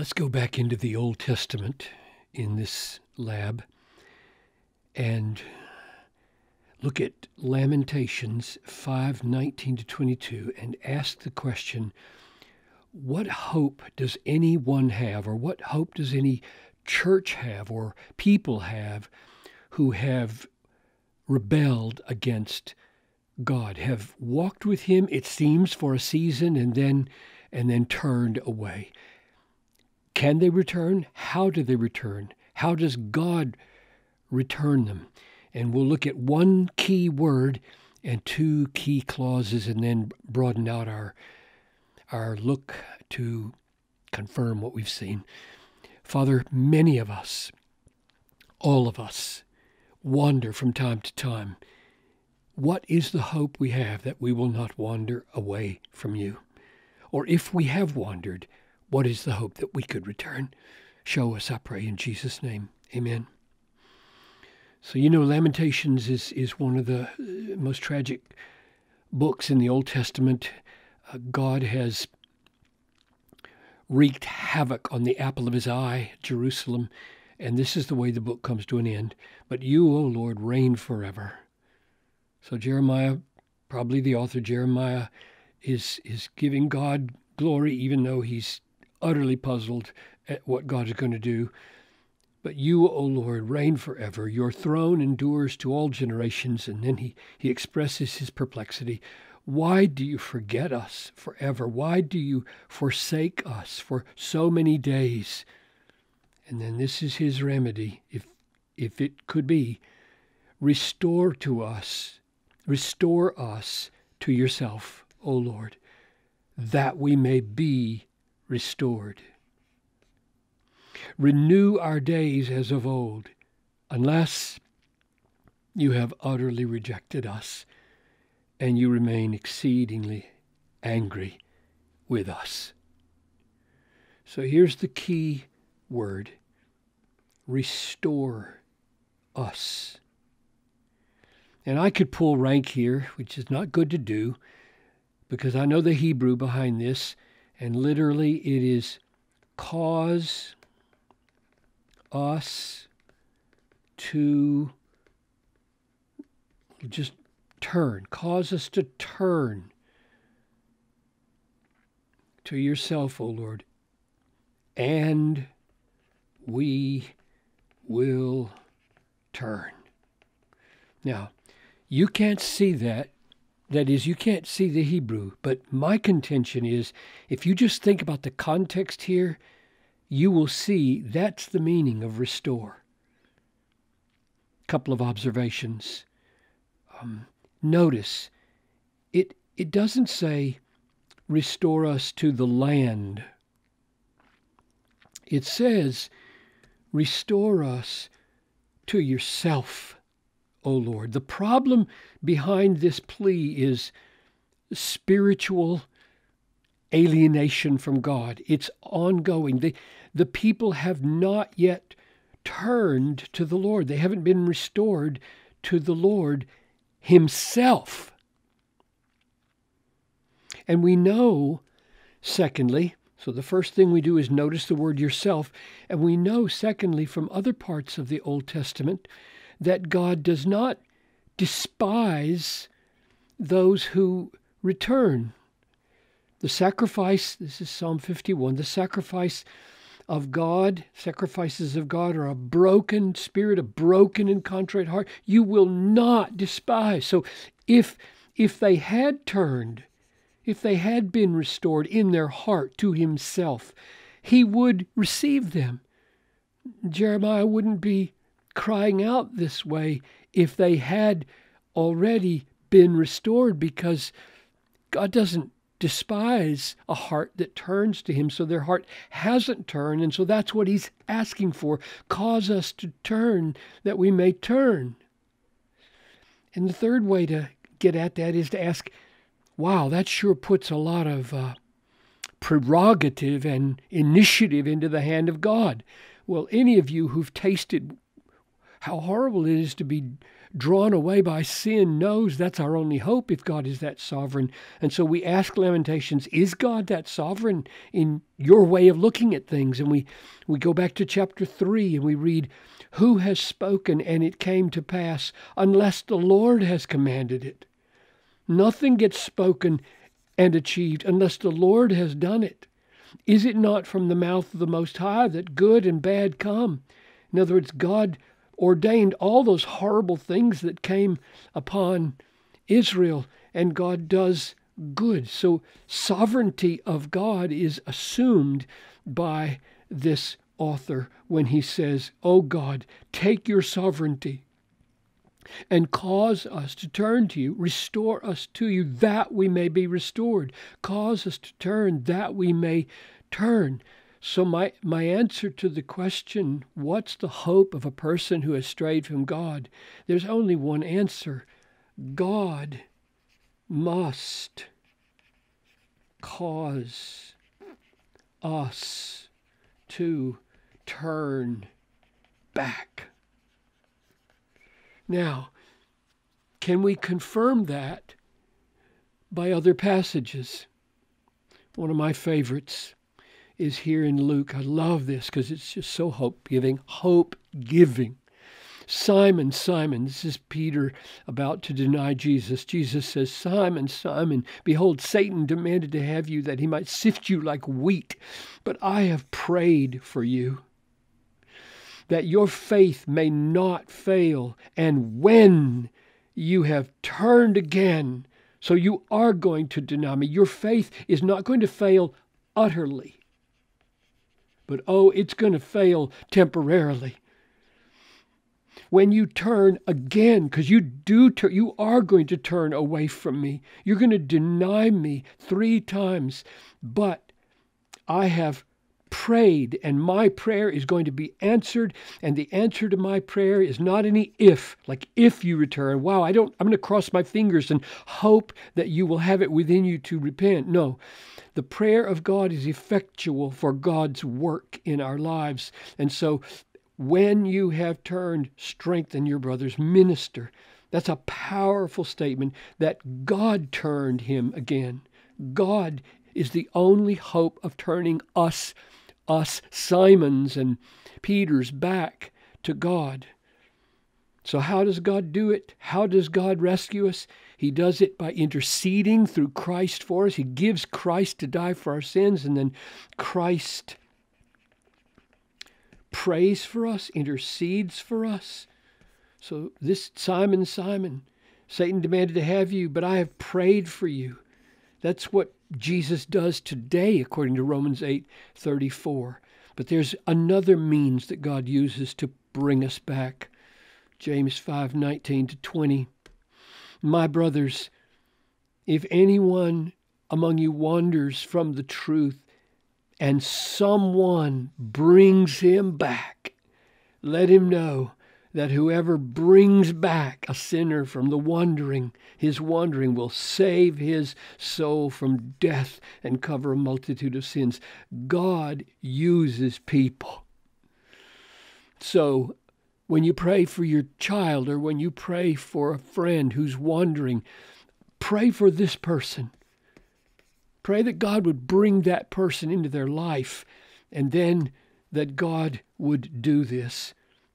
Let's go back into the Old Testament in this lab and look at Lamentations 5:19 to 22 and ask the question what hope does anyone have or what hope does any church have or people have who have rebelled against God, have walked with him it seems for a season and then and then turned away. Can they return? How do they return? How does God return them? And we'll look at one key word and two key clauses and then broaden out our our look to confirm what we've seen. Father, many of us, all of us, wander from time to time. What is the hope we have that we will not wander away from you? Or if we have wandered, what is the hope that we could return? Show us, I pray, in Jesus' name. Amen. So, you know, Lamentations is, is one of the uh, most tragic books in the Old Testament. Uh, God has wreaked havoc on the apple of his eye, Jerusalem, and this is the way the book comes to an end. But you, O Lord, reign forever. So, Jeremiah, probably the author Jeremiah, is, is giving God glory, even though he's utterly puzzled at what God is going to do. But you, O Lord, reign forever. Your throne endures to all generations. And then he, he expresses his perplexity. Why do you forget us forever? Why do you forsake us for so many days? And then this is his remedy, if, if it could be restore to us, restore us to yourself, O Lord, that we may be restored. Renew our days as of old, unless you have utterly rejected us and you remain exceedingly angry with us. So here's the key word restore us. And I could pull rank here, which is not good to do, because I know the Hebrew behind this, and literally it is cause us to just turn, cause us to turn to yourself, O Lord, and we will turn. Now, you can't see that. That is, you can't see the Hebrew, but my contention is if you just think about the context here, you will see that's the meaning of restore. Couple of observations. Um, notice, it, it doesn't say restore us to the land. It says restore us to yourself, O Lord. The problem behind this plea is spiritual alienation from God. It's ongoing. The, the people have not yet turned to the Lord, they haven't been restored to the Lord Himself. And we know, secondly, so the first thing we do is notice the word yourself. And we know, secondly, from other parts of the Old Testament, that God does not despise those who return. The sacrifice, this is Psalm 51, the sacrifice of God, sacrifices of God are a broken spirit, a broken and contrite heart. You will not despise. So if if they had turned, if they had been restored in their heart to himself, he would receive them. Jeremiah wouldn't be crying out this way if they had already been restored because God doesn't despise a heart that turns to him so their heart hasn't turned and so that's what he's asking for. Cause us to turn that we may turn. And the third way to get at that is to ask wow that sure puts a lot of uh, prerogative and initiative into the hand of god. Well any of you who've tasted how horrible it is to be drawn away by sin knows that's our only hope if God is that sovereign. And so we ask Lamentations, is God that sovereign in your way of looking at things? And we, we go back to chapter 3 and we read, Who has spoken and it came to pass unless the Lord has commanded it? Nothing gets spoken and achieved unless the Lord has done it. Is it not from the mouth of the Most High that good and bad come? In other words, God ordained all those horrible things that came upon Israel, and God does good. So, sovereignty of God is assumed by this author when he says, Oh God, take your sovereignty and cause us to turn to you, restore us to you, that we may be restored. Cause us to turn, that we may turn. So, my, my answer to the question, what's the hope of a person who has strayed from God? There's only one answer God must cause us to turn back. Now, can we confirm that by other passages? One of my favorites is here in Luke. I love this because it's just so hope giving. Hope giving. Simon, Simon, this is Peter about to deny Jesus. Jesus says, Simon, Simon, behold, Satan demanded to have you that he might sift you like wheat, but I have prayed for you that your faith may not fail. And when you have turned again, so you are going to deny me, your faith is not going to fail utterly but oh, it's going to fail temporarily. When you turn again, because you do, tur- you are going to turn away from me. You're going to deny me three times, but I have prayed, and my prayer is going to be answered. And the answer to my prayer is not any if, like if you return. Wow, I don't, I'm going to cross my fingers and hope that you will have it within you to repent. No, the prayer of God is effectual for God's work in our lives. And so when you have turned, strengthen your brothers, minister. That's a powerful statement that God turned him again. God is the only hope of turning us, us Simons and Peters, back to God. So, how does God do it? How does God rescue us? He does it by interceding through Christ for us. He gives Christ to die for our sins, and then Christ prays for us, intercedes for us. So, this Simon, Simon, Satan demanded to have you, but I have prayed for you. That's what Jesus does today, according to Romans 8 34. But there's another means that God uses to bring us back. James 5 19 to 20. My brothers, if anyone among you wanders from the truth and someone brings him back, let him know that whoever brings back a sinner from the wandering, his wandering will save his soul from death and cover a multitude of sins. God uses people. So when you pray for your child or when you pray for a friend who's wandering, pray for this person. Pray that God would bring that person into their life and then that God would do this.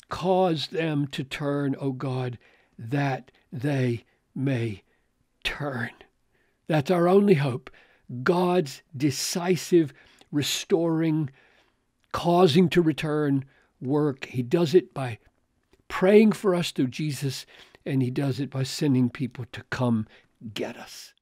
Cause them to turn, O God, that they may turn. That's our only hope. God's decisive, restoring, causing to return work. He does it by praying for us through Jesus, and He does it by sending people to come get us.